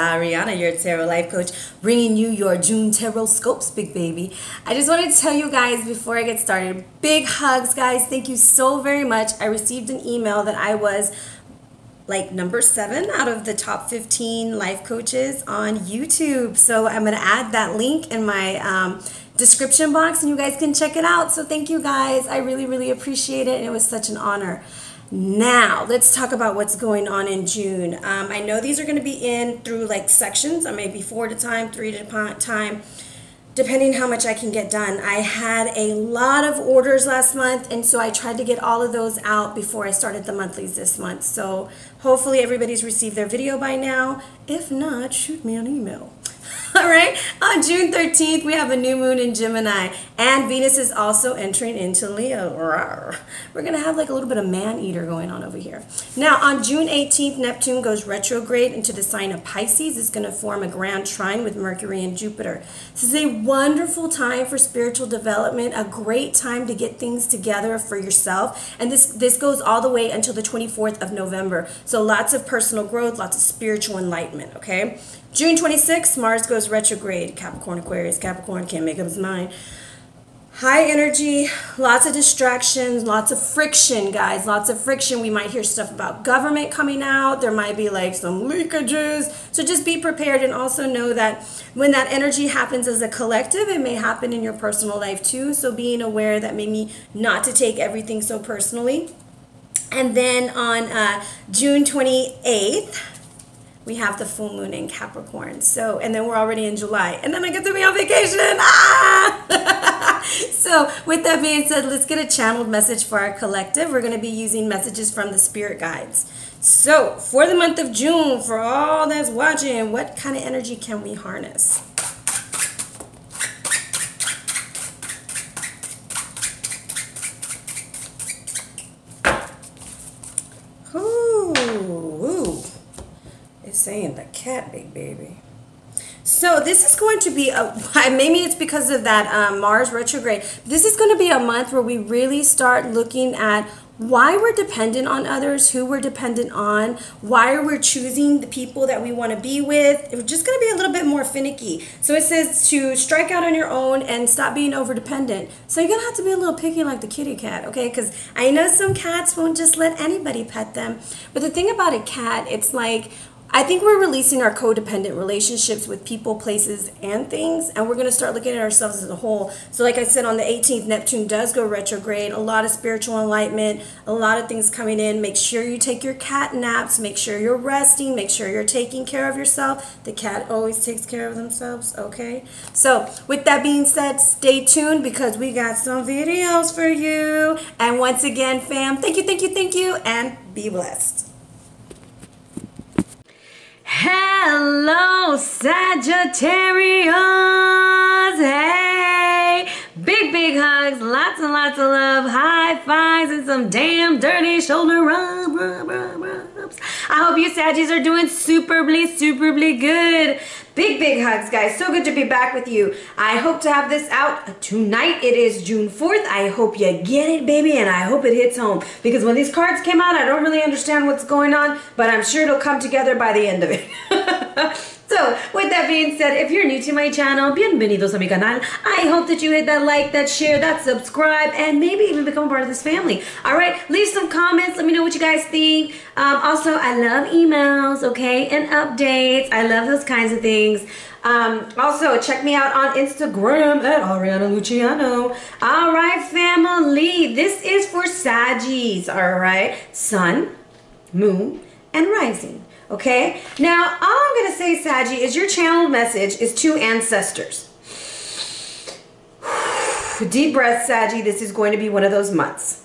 Arhinna, your tarot life coach, bringing you your June tarot scopes, big baby. I just wanted to tell you guys before I get started big hugs, guys. Thank you so very much. I received an email that I was like number seven out of the top 15 life coaches on YouTube. So I'm going to add that link in my um, description box and you guys can check it out. So thank you guys. I really, really appreciate it. And it was such an honor. Now, let's talk about what's going on in June. Um, I know these are going to be in through like sections, or maybe four at a time, three at a time, depending how much I can get done. I had a lot of orders last month, and so I tried to get all of those out before I started the monthlies this month. So hopefully everybody's received their video by now. If not, shoot me an email. All right, on June 13th, we have a new moon in Gemini, and Venus is also entering into Leo. We're going to have like a little bit of man eater going on over here. Now, on June 18th, Neptune goes retrograde into the sign of Pisces. It's going to form a grand trine with Mercury and Jupiter. This is a wonderful time for spiritual development, a great time to get things together for yourself. And this, this goes all the way until the 24th of November. So lots of personal growth, lots of spiritual enlightenment, okay? June 26th, Mars goes retrograde. Capricorn, Aquarius, Capricorn can't make up his mind. High energy, lots of distractions, lots of friction, guys. Lots of friction. We might hear stuff about government coming out. There might be like some leakages. So just be prepared and also know that when that energy happens as a collective, it may happen in your personal life too. So being aware that maybe not to take everything so personally. And then on uh, June 28th, we have the full moon in Capricorn. So, and then we're already in July. And then I get to be on vacation. Ah! so, with that being said, let's get a channeled message for our collective. We're going to be using messages from the spirit guides. So, for the month of June, for all that's watching, what kind of energy can we harness? Saying the cat big baby. So this is going to be a maybe it's because of that um, Mars retrograde. This is going to be a month where we really start looking at why we're dependent on others, who we're dependent on, why we're choosing the people that we want to be with. We're just going to be a little bit more finicky. So it says to strike out on your own and stop being over dependent. So you're going to have to be a little picky like the kitty cat, okay? Because I know some cats won't just let anybody pet them. But the thing about a cat, it's like I think we're releasing our codependent relationships with people, places, and things, and we're going to start looking at ourselves as a whole. So, like I said, on the 18th, Neptune does go retrograde. A lot of spiritual enlightenment, a lot of things coming in. Make sure you take your cat naps. Make sure you're resting. Make sure you're taking care of yourself. The cat always takes care of themselves, okay? So, with that being said, stay tuned because we got some videos for you. And once again, fam, thank you, thank you, thank you, and be blessed. Hello, Sagittarius. Hey, big, big hugs, lots and lots of love, high fives, and some damn dirty shoulder. Rub, rub, rubs. I hope you Saggies are doing superbly, superbly good. Big, big hugs, guys. So good to be back with you. I hope to have this out tonight. It is June 4th. I hope you get it, baby, and I hope it hits home. Because when these cards came out, I don't really understand what's going on, but I'm sure it'll come together by the end of it. So, with that being said, if you're new to my channel, bienvenidos a mi canal. I hope that you hit that like, that share, that subscribe, and maybe even become a part of this family. Alright, leave some comments. Let me know what you guys think. Um, also, I love emails, okay, and updates. I love those kinds of things. Um, also, check me out on Instagram at Arhinna Luciano. All right, family. This is for Saggies, all right? Sun, moon, and rising. Okay? Now, all I'm going to say, Saggy, is your channel message is to ancestors. Deep breath, Saggy. This is going to be one of those months.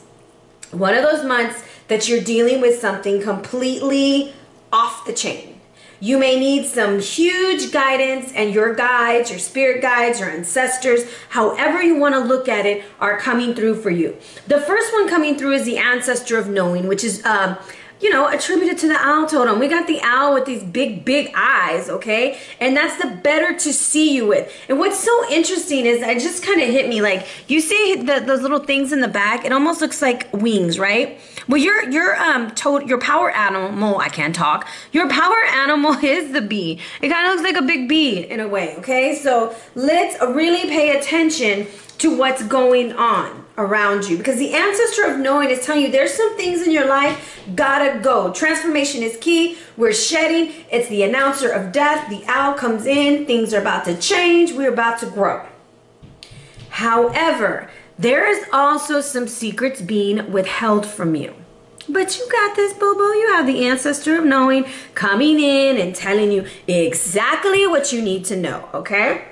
One of those months that you're dealing with something completely off the chain. You may need some huge guidance, and your guides, your spirit guides, your ancestors, however you want to look at it, are coming through for you. The first one coming through is the ancestor of knowing, which is um, you know, attributed to the owl totem. We got the owl with these big, big eyes, okay? And that's the better to see you with. And what's so interesting is it just kind of hit me like, you see the, those little things in the back? It almost looks like wings, right? Well, your your um told your power animal. I can't talk. Your power animal is the bee. It kind of looks like a big bee in a way. Okay, so let's really pay attention to what's going on around you because the ancestor of knowing is telling you there's some things in your life gotta go. Transformation is key. We're shedding. It's the announcer of death. The owl comes in. Things are about to change. We're about to grow. However, there is also some secrets being withheld from you. But you got this, boo. You have the ancestor of knowing coming in and telling you exactly what you need to know, okay?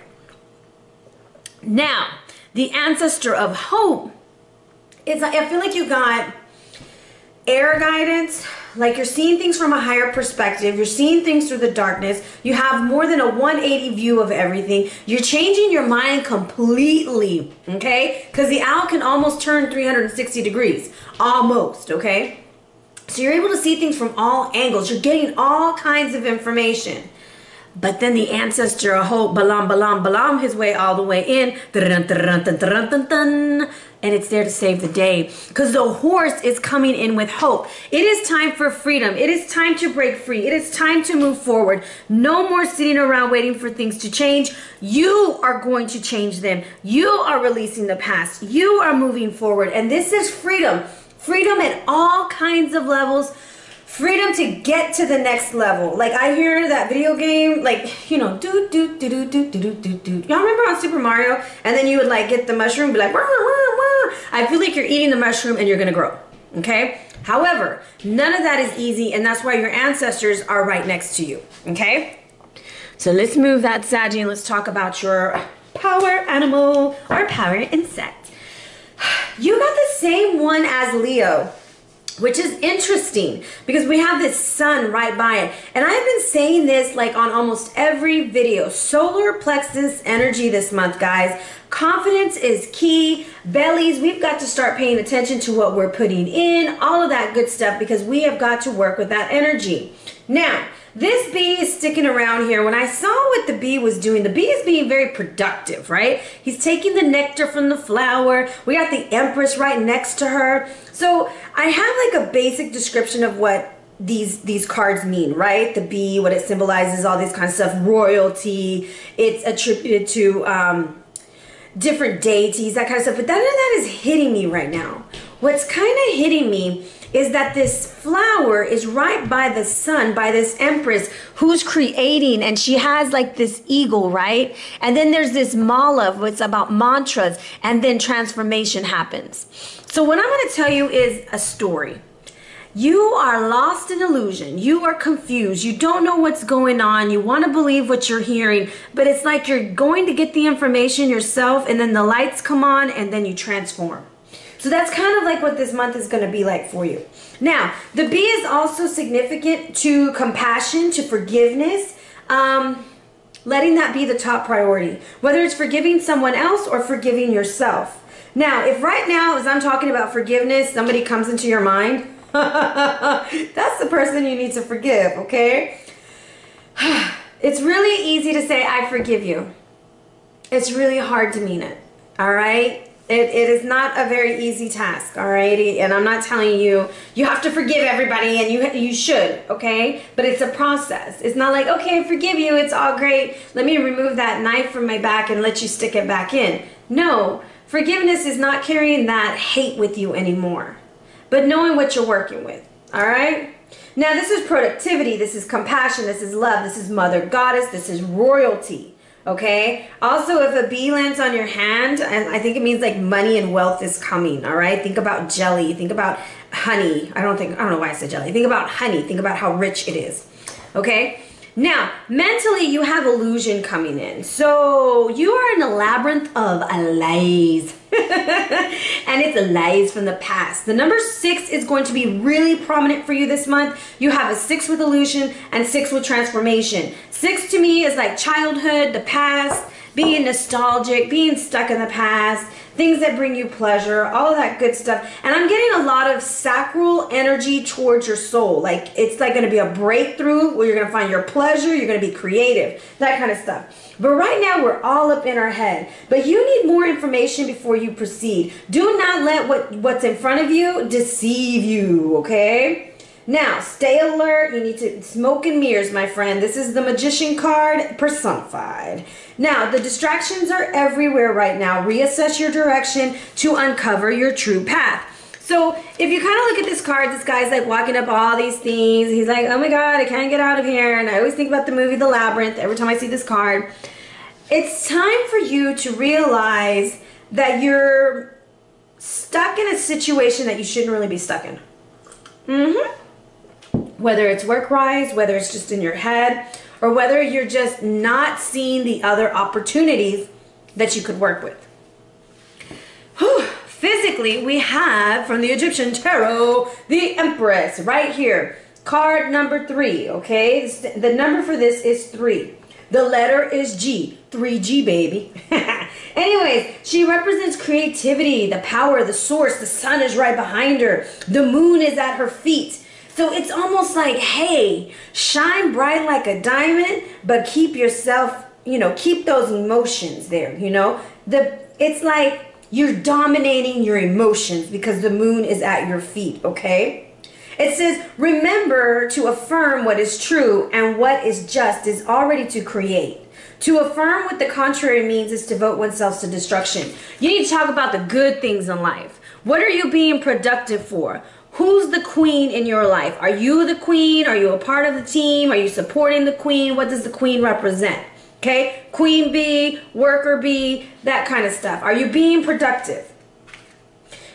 Now, the ancestor of hope is, I feel like you got air guidance, like you're seeing things from a higher perspective, you're seeing things through the darkness, you have more than a 180 view of everything, you're changing your mind completely, okay? Because the owl can almost turn 360 degrees, almost, okay? So you're able to see things from all angles, you're getting all kinds of information. But then the ancestor hope, Balam, Balam, Balam, his way all the way in. And it's there to save the day. Because the horse is coming in with hope. It is time for freedom. It is time to break free. It is time to move forward. No more sitting around waiting for things to change. You are going to change them. You are releasing the past. You are moving forward. And this is freedom. Freedom at all kinds of levels freedom to get to the next level. Like I hear that video game, like you know, do do do do do do do do. Y'all remember on Super Mario? And then you would like get the mushroom, be like, wah, wah, wah. I feel like you're eating the mushroom and you're gonna grow. Okay. However, none of that is easy, and that's why your ancestors are right next to you. Okay. So let's move that Saggy and let's talk about your power animal or power insect. You got the same one as Leo which is interesting because we have this sun right by it. And I've been saying this like on almost every video. Solar plexus energy this month, guys. Confidence is key. Bellies, we've got to start paying attention to what we're putting in, all of that good stuff because we have got to work with that energy. Now, this bee is sticking around here. When I saw what the bee was doing, the bee is being very productive, right? He's taking the nectar from the flower. We got the empress right next to her. So I have like a basic description of what these these cards mean, right? The bee, what it symbolizes, all these kinds of stuff, royalty. It's attributed to um, different deities, that kind of stuff. But none of that is hitting me right now. What's kind of hitting me is that this flower is right by the sun, by this empress who's creating, and she has like this eagle, right? And then there's this mala, it's about mantras, and then transformation happens. So, what I'm going to tell you is a story. You are lost in illusion. You are confused. You don't know what's going on. You want to believe what you're hearing, but it's like you're going to get the information yourself, and then the lights come on, and then you transform. So that's kind of like what this month is going to be like for you. Now, the B is also significant to compassion, to forgiveness. Um, letting that be the top priority, whether it's forgiving someone else or forgiving yourself. Now, if right now, as I'm talking about forgiveness, somebody comes into your mind, that's the person you need to forgive, okay? It's really easy to say, I forgive you. It's really hard to mean it, all right? It, it is not a very easy task, all right? And I'm not telling you you have to forgive everybody, and you you should, okay? But it's a process. It's not like okay, I forgive you, it's all great. Let me remove that knife from my back and let you stick it back in. No, forgiveness is not carrying that hate with you anymore, but knowing what you're working with, all right? Now this is productivity, this is compassion, this is love, this is mother goddess, this is royalty okay? Also if a bee lands on your hand and i think it means like money and wealth is coming all right? Think about jelly. Think about honey. I don't think i don't know why i said jelly. Think about honey. Think about how rich it is okay now, mentally, you have illusion coming in. So you are in a labyrinth of lies. and it's lies from the past. The number six is going to be really prominent for you this month. You have a six with illusion and six with transformation. Six to me is like childhood, the past, being nostalgic, being stuck in the past, things that bring you pleasure, all that good stuff. And I'm getting a lot of sacral energy towards your soul. Like it's like going to be a breakthrough where you're going to find your pleasure, you're going to be creative, that kind of stuff. But right now we're all up in our head. But you need more information before you proceed. Do not let what what's in front of you deceive you, okay? Now, stay alert. You need to smoke and mirrors, my friend. This is the magician card personified. Now, the distractions are everywhere right now. Reassess your direction to uncover your true path. So if you kind of look at this card, this guy's like walking up all these things. He's like, oh my God, I can't get out of here. And I always think about the movie The Labyrinth every time I see this card. It's time for you to realize that you're stuck in a situation that you shouldn't really be stuck in. Mm-hmm whether it's work wise, whether it's just in your head, or whether you're just not seeing the other opportunities that you could work with. Whew. Physically, we have from the Egyptian tarot the Empress right here. Card number three, okay? The number for this is three. The letter is G. 3G, baby. Anyways, she represents creativity, the power, the source. The sun is right behind her. The moon is at her feet. So it's almost like, hey, shine bright like a diamond, but keep yourself, you know, keep those emotions there, you know? The it's like you're dominating your emotions because the moon is at your feet, okay? It says, remember to affirm what is true and what is just is already to create. To affirm what the contrary means is to devote oneself to destruction. You need to talk about the good things in life. What are you being productive for? Who's the queen in your life? Are you the queen? Are you a part of the team? Are you supporting the queen? What does the queen represent? Okay, queen bee, worker bee, that kind of stuff. Are you being productive?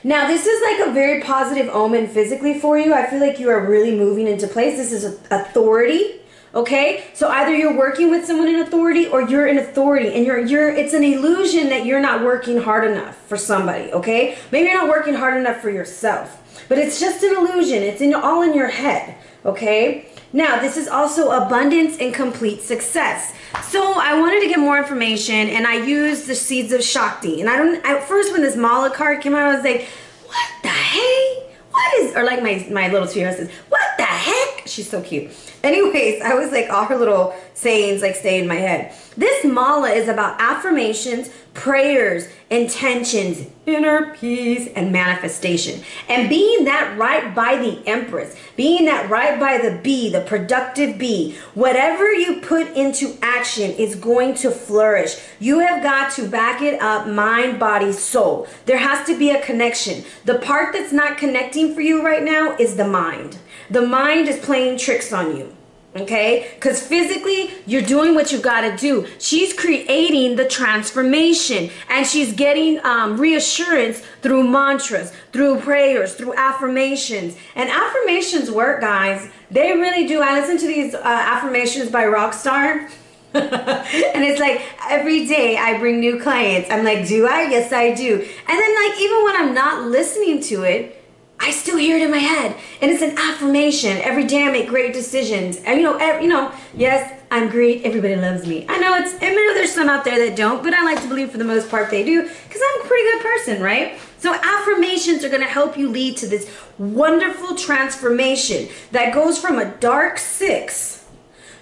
Now, this is like a very positive omen physically for you. I feel like you are really moving into place. This is authority. Okay? So either you're working with someone in authority or you're in authority and you're you're it's an illusion that you're not working hard enough for somebody, okay? Maybe you're not working hard enough for yourself. But it's just an illusion. It's in all in your head. Okay? Now, this is also abundance and complete success. So I wanted to get more information and I used the seeds of Shakti. And I don't at first when this Mala card came out, I was like, what the hey? What is or like my my little two says, what the heck? She's so cute. Anyways, I was like all her little sayings like stay in my head. This mala is about affirmations, prayers, intentions, inner peace, and manifestation. And being that right by the Empress, being that right by the bee, the productive bee, whatever you put into action is going to flourish. You have got to back it up mind, body, soul. There has to be a connection. The part that's not connecting for you right now is the mind. The mind is playing tricks on you okay because physically you're doing what you got to do she's creating the transformation and she's getting um, reassurance through mantras through prayers through affirmations and affirmations work guys they really do i listen to these uh, affirmations by rockstar and it's like every day I bring new clients. I'm like, do I? Yes, I do. And then, like, even when I'm not listening to it, I still hear it in my head, and it's an affirmation. Every day I make great decisions, and you know, every, you know, yes, I'm great. Everybody loves me. I know it's. I know there's some out there that don't, but I like to believe for the most part they do, because I'm a pretty good person, right? So affirmations are going to help you lead to this wonderful transformation that goes from a dark six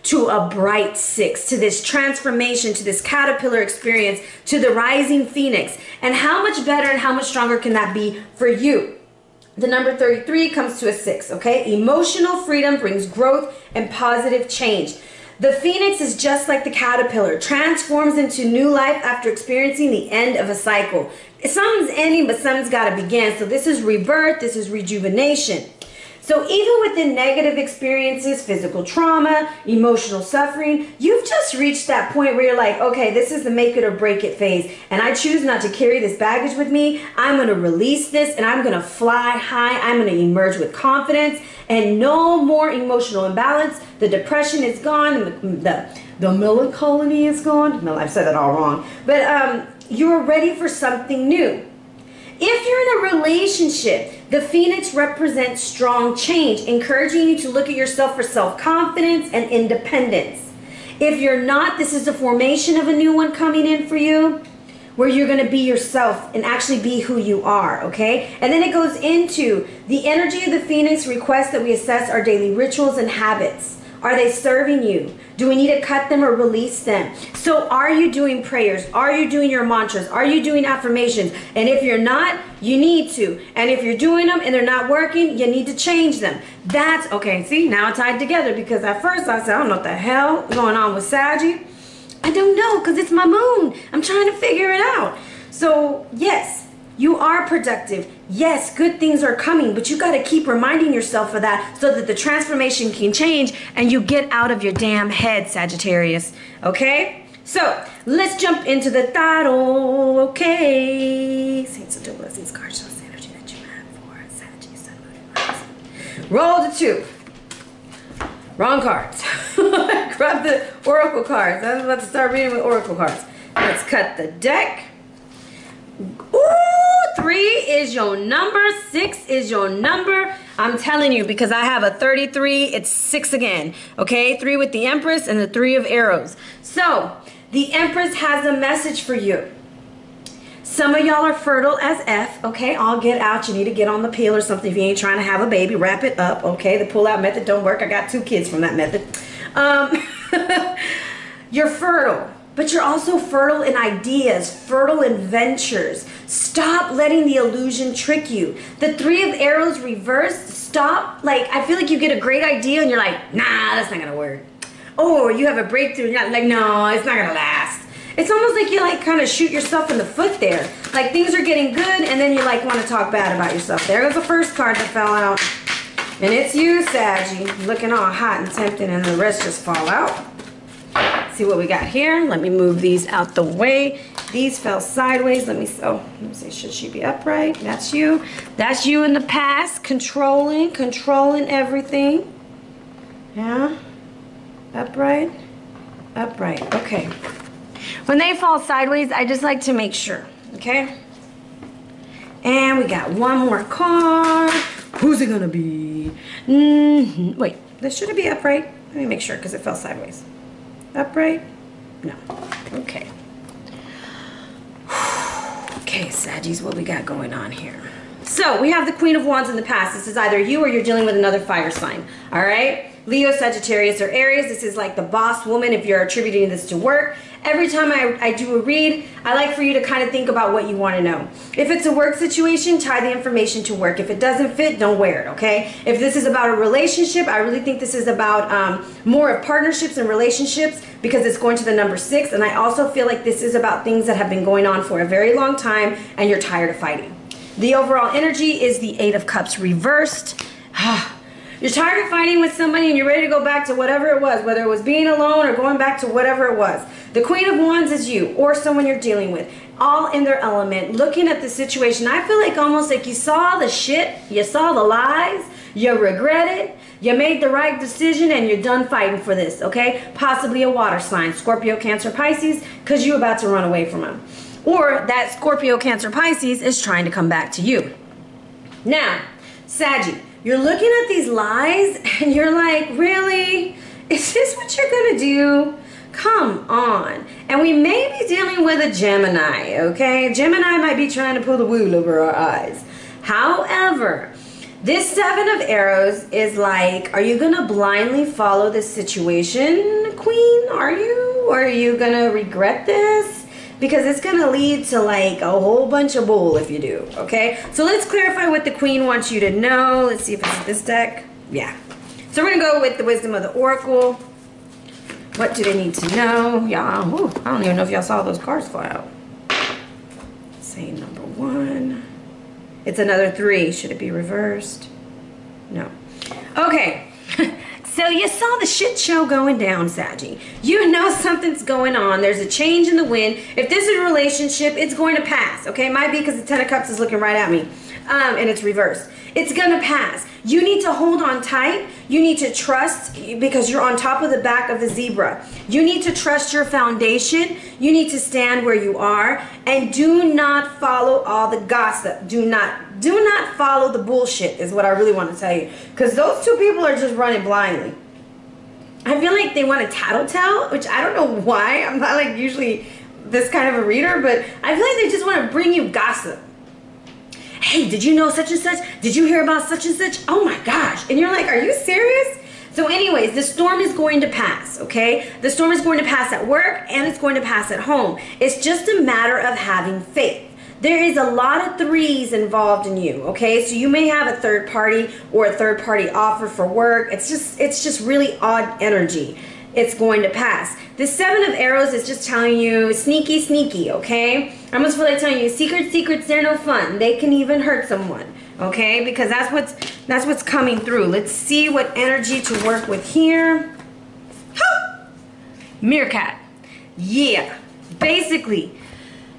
to a bright six, to this transformation, to this caterpillar experience, to the rising phoenix. And how much better and how much stronger can that be for you? The number 33 comes to a six, okay? Emotional freedom brings growth and positive change. The phoenix is just like the caterpillar, transforms into new life after experiencing the end of a cycle. Something's ending, but something's got to begin. So this is rebirth, this is rejuvenation. So even within negative experiences, physical trauma, emotional suffering, you've just reached that point where you're like, okay, this is the make it or break it phase. And I choose not to carry this baggage with me. I'm going to release this and I'm going to fly high. I'm going to emerge with confidence and no more emotional imbalance. The depression is gone. The, the, the melancholy is gone. No, I've said that all wrong. But um, you're ready for something new. If you're in a relationship, the phoenix represents strong change, encouraging you to look at yourself for self confidence and independence. If you're not, this is the formation of a new one coming in for you where you're going to be yourself and actually be who you are, okay? And then it goes into the energy of the phoenix requests that we assess our daily rituals and habits. Are they serving you? Do we need to cut them or release them? So, are you doing prayers? Are you doing your mantras? Are you doing affirmations? And if you're not, you need to. And if you're doing them and they're not working, you need to change them. That's okay. See, now it's tied together because at first I said, I don't know what the hell going on with Saggy. I don't know because it's my moon. I'm trying to figure it out. So, yes, you are productive. Yes, good things are coming, but you got to keep reminding yourself of that so that the transformation can change and you get out of your damn head, Sagittarius. Okay? So, let's jump into the title. Okay. Saints of bless these cards show the energy that you have for Sagittarius, Roll the two. Wrong cards. Grab the oracle cards. I was about to start reading with oracle cards. Let's cut the deck. Three is your number. Six is your number. I'm telling you because I have a 33. It's six again. Okay, three with the Empress and the three of arrows. So the Empress has a message for you. Some of y'all are fertile as F. Okay, I'll get out. You need to get on the pill or something if you ain't trying to have a baby. Wrap it up. Okay, the pull out method don't work. I got two kids from that method. Um, you're fertile, but you're also fertile in ideas, fertile in ventures. Stop letting the illusion trick you. The three of arrows reversed. Stop. Like, I feel like you get a great idea and you're like, nah, that's not gonna work. Or you have a breakthrough and you're like, no, it's not gonna last. It's almost like you like kind of shoot yourself in the foot there. Like things are getting good and then you like want to talk bad about yourself. There goes the first card that fell out. And it's you, Saggy, looking all hot and tempting, and the rest just fall out. See what we got here. Let me move these out the way. These fell sideways. Let me, oh, let me see, should she be upright? That's you. That's you in the past, controlling, controlling everything. Yeah, upright, upright, okay. When they fall sideways, I just like to make sure, okay? And we got one more card. Who's it gonna be? Mm -hmm. Wait, this should be upright? Let me make sure because it fell sideways. Upright? No. Okay. okay, Saggies, what we got going on here? So we have the Queen of Wands in the past. This is either you or you're dealing with another fire sign. All right? Leo, Sagittarius, or Aries. This is like the boss woman if you're attributing this to work. Every time I, I do a read, I like for you to kind of think about what you want to know. If it's a work situation, tie the information to work. If it doesn't fit, don't wear it, okay? If this is about a relationship, I really think this is about um, more of partnerships and relationships because it's going to the number six. And I also feel like this is about things that have been going on for a very long time and you're tired of fighting. The overall energy is the Eight of Cups reversed. You're tired of fighting with somebody and you're ready to go back to whatever it was, whether it was being alone or going back to whatever it was. The Queen of Wands is you or someone you're dealing with, all in their element, looking at the situation. I feel like almost like you saw the shit, you saw the lies, you regret it, you made the right decision and you're done fighting for this, okay? Possibly a water sign, Scorpio, Cancer, Pisces, because you're about to run away from them. Or that Scorpio, Cancer, Pisces is trying to come back to you. Now, Saggy, you're looking at these lies and you're like, really? Is this what you're gonna do? Come on. And we may be dealing with a Gemini, okay? Gemini might be trying to pull the wool over our eyes. However, this seven of arrows is like, are you gonna blindly follow this situation, queen? Are you? Or are you gonna regret this? because it's to lead to like a whole bunch of bull if you do, okay? So let's clarify what the queen wants you to know. Let's see if it's this deck. Yeah. So we're to go with the wisdom of the oracle. What do they need to know? Y'all, I don't even know if y'all saw those cards fly out. Say number one. It's another three. Should it be reversed? No. Okay. So you saw the shit show going down, Saggy. You know something's going on. There's a change in the wind. If this is a relationship, it's going to pass. Okay, it might be because the Ten of Cups is looking right at me, um, and it's reversed. It's gonna pass. You need to hold on tight. You need to trust because you're on top of the back of the zebra. You need to trust your foundation. You need to stand where you are and do not follow all the gossip. Do not do not follow the bullshit is what I really want to tell you because those two people are just running blindly. I feel like they want to tattletale, which I don't know why. I'm not like usually this kind of a reader, but I feel like they just want to bring you gossip. Hey, did you know such and such? Did you hear about such and such? Oh my gosh. And you're like, are you serious? So, anyways, the storm is going to pass, okay? The storm is going to pass at work and it's going to pass at home. It's just a matter of having faith. There is a lot of threes involved in you, okay? So you may have a third party or a third party offer for work. It's just it's just really odd energy. It's going to pass. The seven of arrows is just telling you sneaky, sneaky, okay? Almost feel like telling you secret, secrets, they're no fun. They can even hurt someone, okay? Because that's what's that's what's coming through. Let's see what energy to work with here. Meerkat. Yeah. Basically,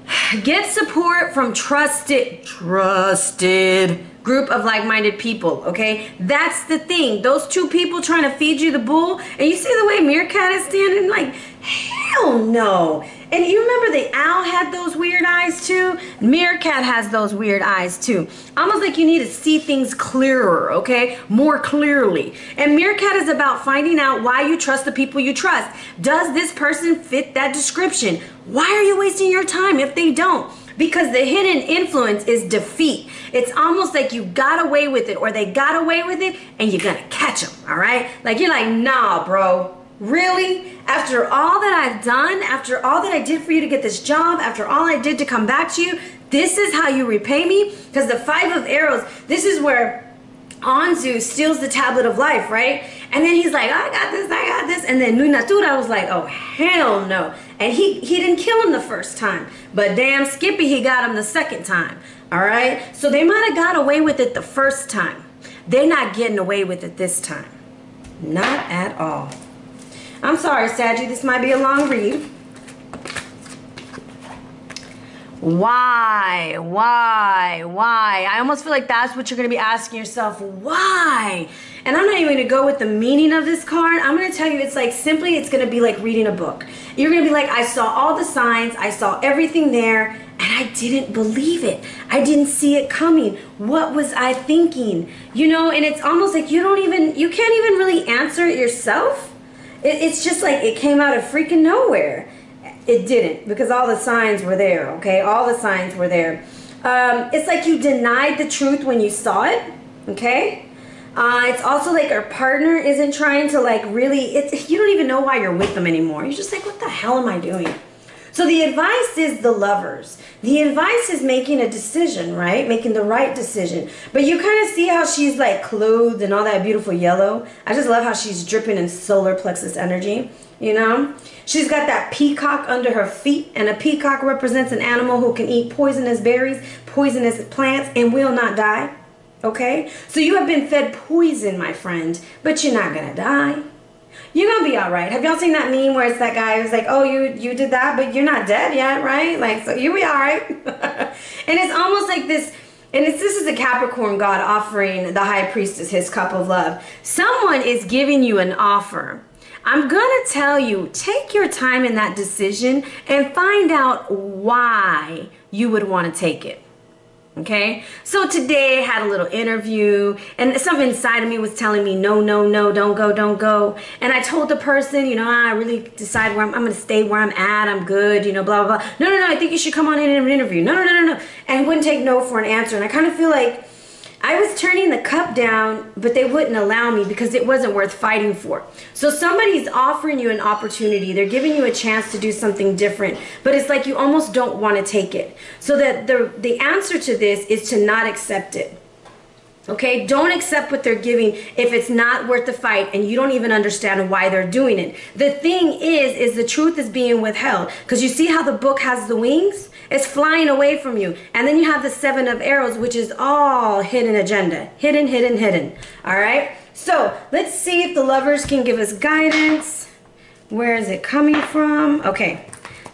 Get support from trusted, trusted group of like-minded people, okay? That's the thing. Those two people trying to feed you the bull, and you see the way Meerkat is standing like, hell no. And you remember the owl had those weird eyes too? Meerkat has those weird eyes too. Almost like you need to see things clearer, okay? More clearly. And Meerkat is about finding out why you trust the people you trust. Does this person fit that description? Why are you wasting your time if they don't? Because the hidden influence is defeat. It's almost like you got away with it or they got away with it and you're gonna catch them, all right? Like you're like, nah, bro. Really? After all that I've done, after all that I did for you to get this job, after all I did to come back to you, this is how you repay me? Because the five of arrows, this is where Anzu steals the tablet of life, right? And then he's like, I got this, I got this. And then Ninurta was like, oh, hell no. And he, he didn't kill him the first time. But damn Skippy, he got him the second time. All right? So they might have got away with it the first time. They're not getting away with it this time. Not at all. I'm sorry, Saggy, this might be a long read. Why? Why? Why? I almost feel like that's what you're going to be asking yourself. Why? And I'm not even going to go with the meaning of this card. I'm going to tell you it's like simply it's going to be like reading a book. You're going to be like, I saw all the signs, I saw everything there, and I didn't believe it. I didn't see it coming. What was I thinking? You know, and it's almost like you don't even, you can't even really answer it yourself it, it's just like it came out of freaking nowhere. It didn't because all the signs were there, okay? All the signs were there. Um, it's like you denied the truth when you saw it, okay? Uh, it's also like our partner isn't trying to like really, it's, you don't even know why you're with them anymore. You're just like, what the hell am I doing? So the advice is the lovers. The advice is making a decision, right? Making the right decision. But you kind of see how she's like clothed in all that beautiful yellow. I just love how she's dripping in solar plexus energy, you know? She's got that peacock under her feet, and a peacock represents an animal who can eat poisonous berries, poisonous plants, and will not die. Okay? So you have been fed poison, my friend, but you're not gonna die you're gonna be all right. Have y'all seen that meme where it's that guy who's like, oh, you you did that, but you're not dead yet, right? Like, so you'll be all right. and it's almost like this. And it's, this is a Capricorn God offering the high priestess his cup of love. Someone is giving you an offer. I'm going to tell you, take your time in that decision and find out why you would want to take it. Okay, so today I had a little interview, and something inside of me was telling me, no, no, no, don't go, don't go. And I told the person, you know, I really decide where I'm, I'm gonna stay where I'm at, I'm good, you know, blah, blah, blah. No, no, no, I think you should come on in and interview. No, no, no, no, no. And wouldn't take no for an answer. And I kind of feel like I was turning the cup down, but they wouldn't allow me because it wasn't worth fighting for. So somebody's offering you an opportunity. They're giving you a chance to do something different, but it's like you almost don't want to take it. So that the the answer to this is to not accept it. Okay, don't accept what they're giving if it's not worth the fight and you don't even understand why they're doing it. The thing is, is the truth is being withheld. Because you see how the book has the wings? It's flying away from you. And then you have the seven of arrows, which is all hidden agenda. Hidden, hidden, hidden. All right? So let's see if the lovers can give us guidance. Where is it coming from? Okay.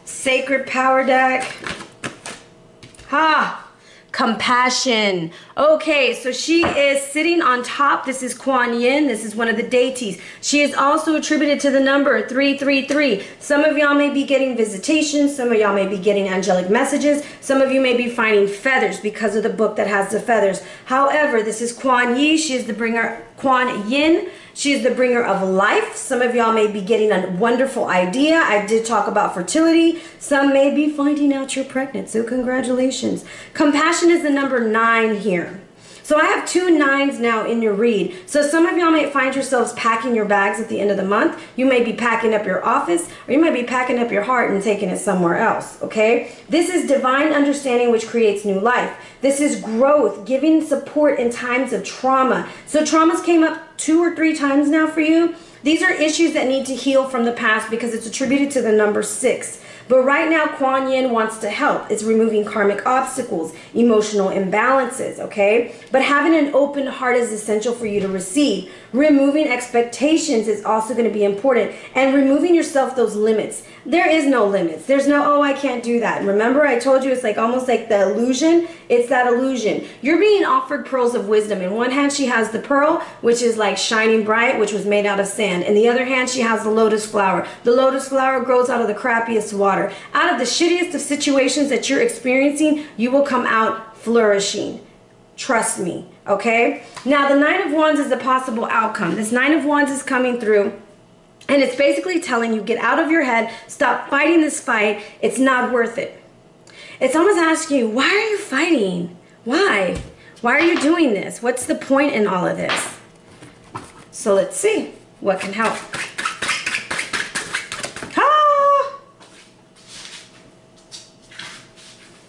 Sacred power deck. Ha! Compassion. Okay, so she is sitting on top. This is Kuan Yin. This is one of the deities. She is also attributed to the number 333. Some of y'all may be getting visitations. Some of y'all may be getting angelic messages. Some of you may be finding feathers because of the book that has the feathers. However, this is Kuan Yi. She is the bringer, Kuan Yin. She is the bringer of life. Some of y'all may be getting a wonderful idea. I did talk about fertility. Some may be finding out you're pregnant. So, congratulations. Compassion is the number nine here. So I have two nines now in your read. So some of y'all might find yourselves packing your bags at the end of the month. You may be packing up your office or you might be packing up your heart and taking it somewhere else, okay? This is divine understanding which creates new life. This is growth, giving support in times of trauma. So traumas came up two or three times now for you. These are issues that need to heal from the past because it's attributed to the number six. But right now, Kuan Yin wants to help. It's removing karmic obstacles, emotional imbalances, okay? But having an open heart is essential for you to receive. Removing expectations is also going to be important. And removing yourself those limits. There is no limits. There's no, oh, I can't do that. Remember, I told you it's like almost like the illusion. It's that illusion. You're being offered pearls of wisdom. In one hand, she has the pearl, which is like shining bright, which was made out of sand. In the other hand, she has the lotus flower. The lotus flower grows out of the crappiest water. Out of the shittiest of situations that you're experiencing, you will come out flourishing. Trust me, okay? Now, the Nine of Wands is a possible outcome. This Nine of Wands is coming through and it's basically telling you get out of your head, stop fighting this fight. It's not worth it. It's almost asking you, why are you fighting? Why? Why are you doing this? What's the point in all of this? So let's see what can help.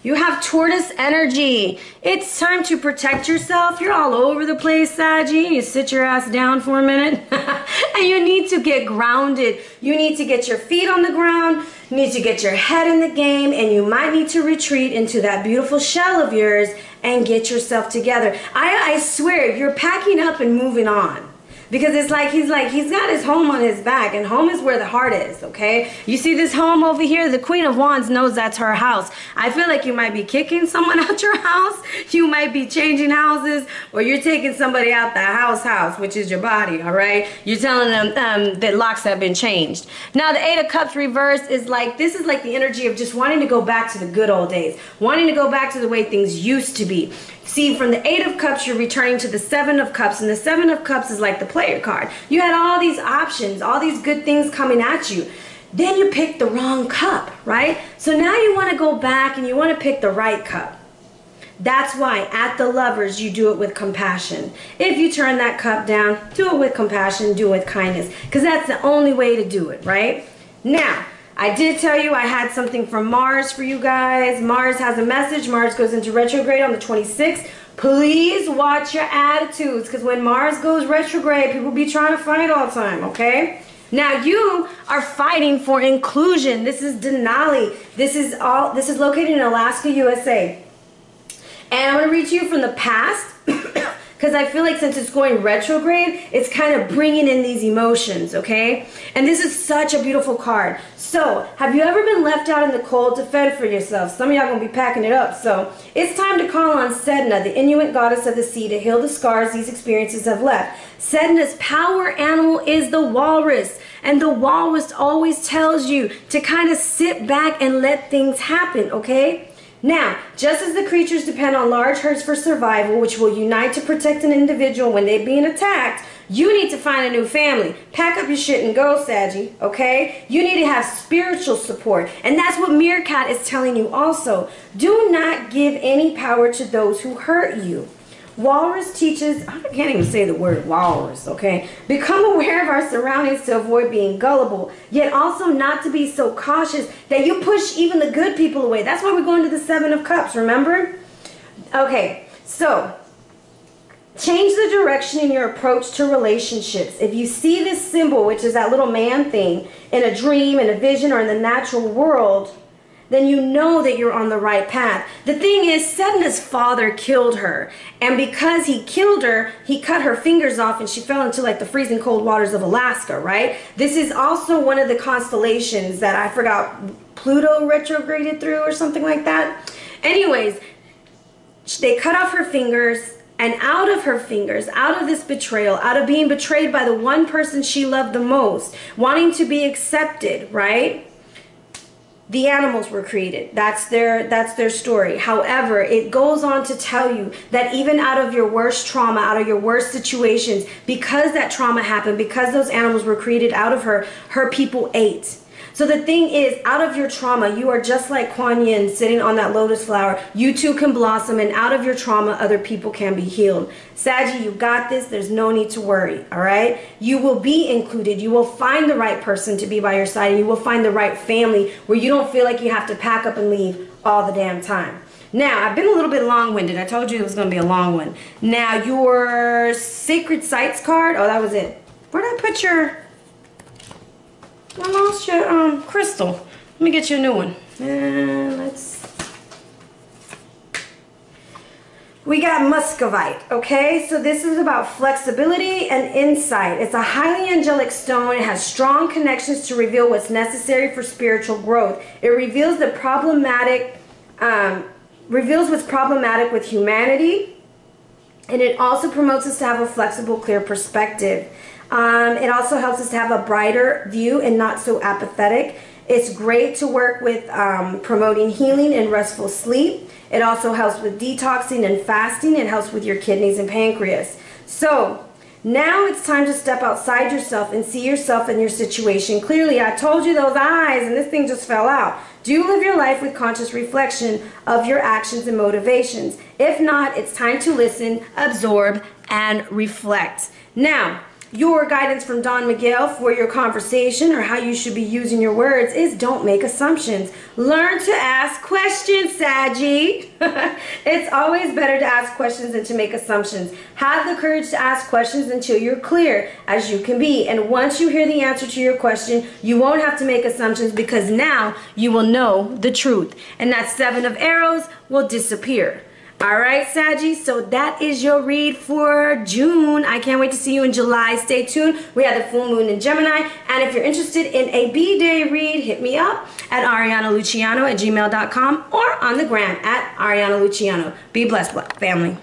You have tortoise energy. It's time to protect yourself. You're all over the place, Saji. You sit your ass down for a minute. and you need to get grounded. You need to get your feet on the ground. You need to get your head in the game. And you might need to retreat into that beautiful shell of yours and get yourself together. I, I swear, you're packing up and moving on because it's like he's like he's got his home on his back and home is where the heart is okay? You see this home over here? The queen of wands knows that's her house. I feel like you might be kicking someone out your house. You might be changing houses or you're taking somebody out the house house which is your body all right? You're telling them um, that locks have been changed. Now the eight of cups reversed is like this is like the energy of just wanting to go back to the good old days wanting to go back to the way things used to be See, from the Eight of Cups, you're returning to the Seven of Cups, and the Seven of Cups is like the player card. You had all these options, all these good things coming at you. Then you picked the wrong cup, right? So now you want to go back and you want to pick the right cup. That's why at the lovers you do it with compassion. If you turn that cup down, do it with compassion, do it with kindness, because that's the only way to do it, right? Now, I did tell you I had something from Mars for you guys. Mars has a message. Mars goes into retrograde on the 26th. Please watch your attitudes because when Mars goes retrograde, people be trying to fight all the time, okay? Now you are fighting for inclusion. This is Denali. This is all this is located in Alaska, USA. And I'm to read to you from the past because I feel like since it's going retrograde, it's kind of bringing in these emotions, okay? And this is such a beautiful card. So, have you ever been left out in the cold to fend for yourself? Some of y'all gonna be packing it up. So, it's time to call on Sedna, the Inuit goddess of the sea, to heal the scars these experiences have left. Sedna's power animal is the walrus. And the walrus always tells you to kind of sit back and let things happen, okay? Now, just as the creatures depend on large herds for survival, which will unite to protect an individual when they're being attacked, you need to find a new family. Pack up your shit and go, Saggy, okay? You need to have spiritual support. And that's what Meerkat is telling you also. Do not give any power to those who hurt you. Walrus teaches, I can't even say the word walrus, okay? Become aware of our surroundings to avoid being gullible, yet also not to be so cautious that you push even the good people away. That's why we're going to the Seven of Cups, remember? Okay, so change the direction in your approach to relationships. If you see this symbol, which is that little man thing, in a dream, in a vision, or in the natural world, then you know that you're on the right path. The thing is, Sedna's father killed her. And because he killed her, he cut her fingers off and she fell into like the freezing cold waters of Alaska, right? This is also one of the constellations that I forgot Pluto retrograded through or something like that. Anyways, they cut off her fingers and out of her fingers, out of this betrayal, out of being betrayed by the one person she loved the most, wanting to be accepted, right? The animals were created. That's their that's their story. However it goes on to tell you that even out of your worst trauma out of your worst situations because that trauma happened because those animals were created out of her her people ate so the thing is, out of your trauma, you are just like Kuan Yin sitting on that lotus flower. You too can blossom, and out of your trauma, other people can be healed. Saggy, you got this. There's no need to worry, all right? You will be included. You will find the right person to be by your side, and you will find the right family where you don't feel like you have to pack up and leave all the damn time. Now, I've been a little bit long-winded. I told you it was going to be a long one. Now, your Sacred Sites card. Oh, that was it. Where did I put your... I lost your um, crystal. Let me get you a new one. And let's... We got muscovite, okay? So this is about flexibility and insight. It's a highly angelic stone. It has strong connections to reveal what's necessary for spiritual growth. It reveals the problematic, um, reveals what's problematic with humanity, and it also promotes us to have a flexible, clear perspective. Um, it also helps us to have a brighter view and not so apathetic. It's great to work with um, promoting healing and restful sleep. It also helps with detoxing and fasting. It helps with your kidneys and pancreas. So now it's time to step outside yourself and see yourself and your situation clearly. I told you those eyes and this thing just fell out. Do you live your life with conscious reflection of your actions and motivations. If not, it's time to listen, absorb, and reflect. Now, your guidance from Don Miguel for your conversation or how you should be using your words is don't make assumptions. Learn to ask questions, Saggy. it's always better to ask questions than to make assumptions. Have the courage to ask questions until you're clear as you can be. And once you hear the answer to your question, you won't have to make assumptions because now you will know the truth. And that seven of arrows will disappear. All right, Saggy, so that is your read for June. I can't wait to see you in July. Stay tuned. We have the full moon in Gemini. And if you're interested in a B-Day read, hit me up at arianaluciano at gmail.com or on the gram at Arhinna Luciano. Be blessed, family.